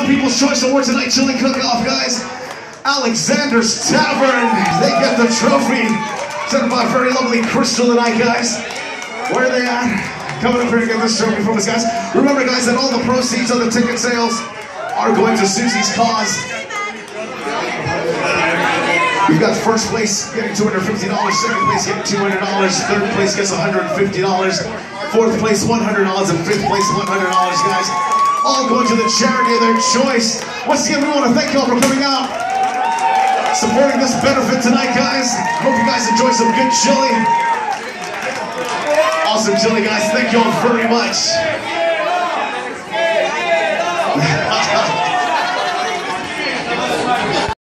won People's Choice Award tonight, Chili Cook-Off, guys. Alexander's Tavern, they get the trophy. Sent by very lovely Crystal tonight, guys. Where are they at? Coming up here to get this trophy from us, guys. Remember, guys, that all the proceeds of the ticket sales are going to Susie's cause. We've got first place getting $250, second place getting $200, third place gets $150, fourth place $100, and fifth place $100, guys. All going to the charity of their choice. Once again, we want to thank y'all for coming out, supporting this benefit tonight, guys. Hope you guys enjoy some good chili. Awesome chili, guys. Thank you all very much.